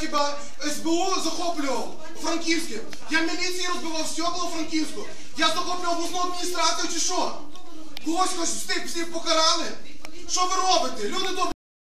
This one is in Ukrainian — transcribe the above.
хіба СБУ захоплював Франківське. Я міліції розбивав все було Франківську. Я захоплював обласну адміністрацію чи що? Когось хоч всіх всіх покарали? Що ви робите? Люди добрі.